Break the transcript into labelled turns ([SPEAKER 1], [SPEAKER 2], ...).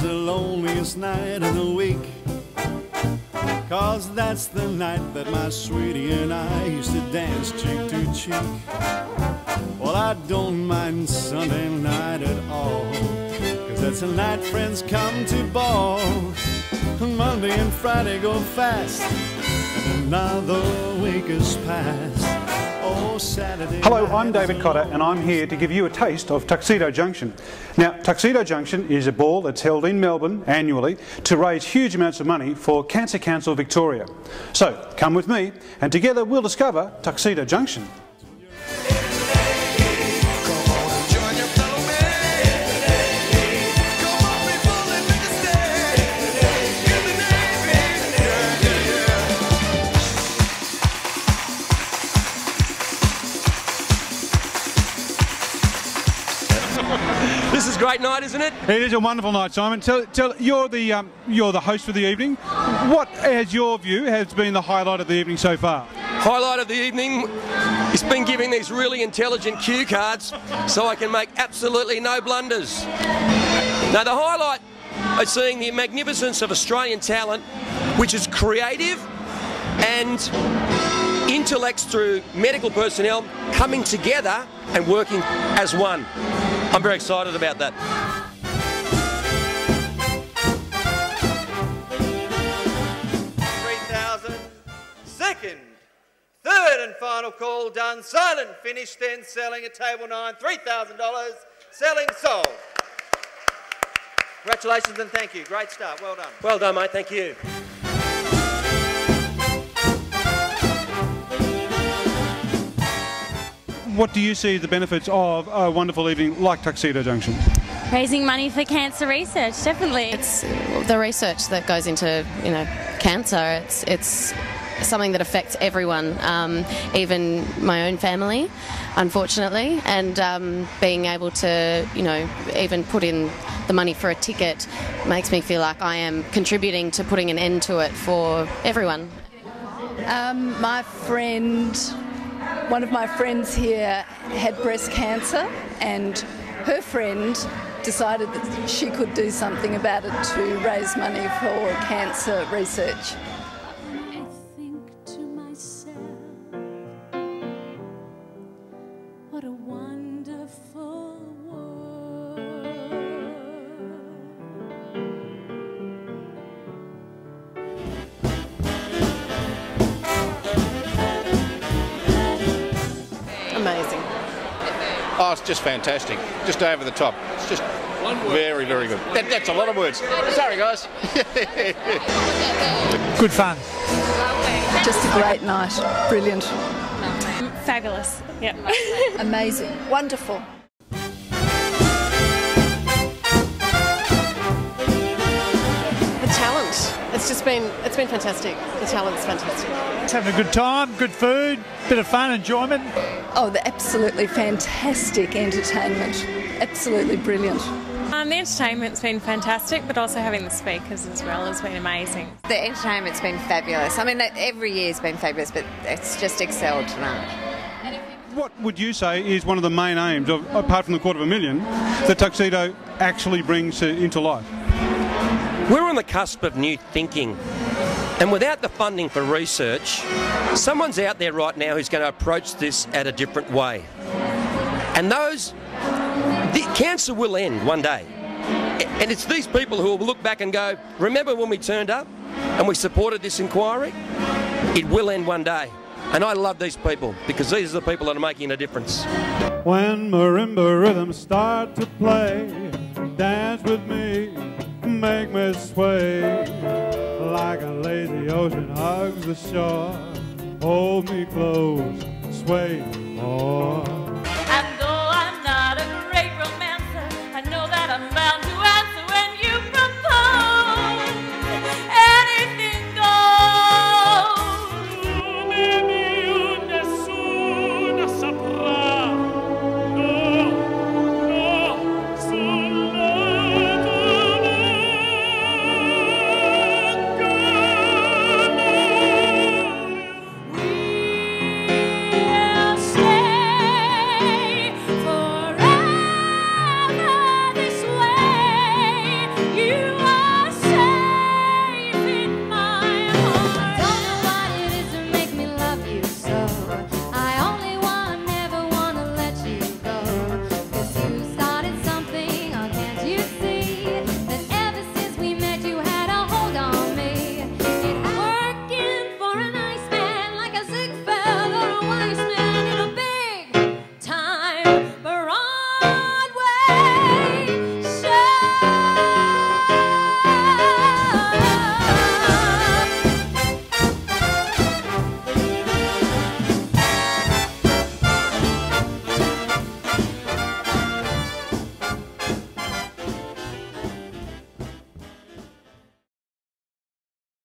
[SPEAKER 1] is the loneliest night of the week. Cause that's the night that my sweetie and I used to dance cheek to cheek. Well, I don't mind Sunday night at all. Cause that's the night friends come to ball. Monday and Friday go fast. And another week is past.
[SPEAKER 2] Hello, I'm David Cotter and I'm here to give you a taste of Tuxedo Junction. Now, Tuxedo Junction is a ball that's held in Melbourne annually to raise huge amounts of money for Cancer Council Victoria. So, come with me and together we'll discover Tuxedo Junction.
[SPEAKER 3] Great night, isn't it?
[SPEAKER 2] It is a wonderful night, Simon. Tell, tell, you're the um, you're the host for the evening. What, as your view, has been the highlight of the evening so far?
[SPEAKER 3] Highlight of the evening has been giving these really intelligent cue cards so I can make absolutely no blunders. Now, the highlight is seeing the magnificence of Australian talent, which is creative and intellects through medical personnel coming together and working as one. I'm very excited about that.
[SPEAKER 4] Second. Third and final call done. Silent finish then selling at table nine. $3,000. Selling sold. Congratulations and thank you. Great start. Well done.
[SPEAKER 3] Well done, mate. Thank you.
[SPEAKER 2] What do you see the benefits of a wonderful evening like Tuxedo Junction?
[SPEAKER 5] Raising money for cancer research, definitely.
[SPEAKER 6] It's the research that goes into you know cancer. It's it's something that affects everyone, um, even my own family, unfortunately. And um, being able to you know even put in the money for a ticket makes me feel like I am contributing to putting an end to it for everyone.
[SPEAKER 7] Um, my friend, one of my friends here had breast cancer, and her friend decided that she could do something about it to raise money for cancer research.
[SPEAKER 8] Oh, it's just fantastic. Just over the top. It's just very, very good. That, that's a lot of words. Sorry, guys.
[SPEAKER 9] Good fun.
[SPEAKER 7] Just a great night. Brilliant.
[SPEAKER 5] Fabulous. Yeah.
[SPEAKER 7] Amazing. Wonderful.
[SPEAKER 6] Just been it's been fantastic. The talent's fantastic.
[SPEAKER 9] It's having a good time, good food, bit of fun, enjoyment.
[SPEAKER 7] Oh, the absolutely fantastic entertainment. Absolutely brilliant.
[SPEAKER 5] Um, the entertainment's been fantastic, but also having the speakers as well has been amazing.
[SPEAKER 10] The entertainment's been fabulous. I mean, every year's been fabulous, but it's just excelled tonight.
[SPEAKER 2] What would you say is one of the main aims, of, apart from the quarter of a million, that Tuxedo actually brings into life?
[SPEAKER 3] We're on the cusp of new thinking. And without the funding for research, someone's out there right now who's going to approach this at a different way. And those, the cancer will end one day. And it's these people who will look back and go, remember when we turned up and we supported this inquiry? It will end one day. And I love these people because these are the people that are making a difference.
[SPEAKER 1] When marimba rhythms start to play, dance with me sway. Like a lazy ocean hugs the shore, hold me close, sway more.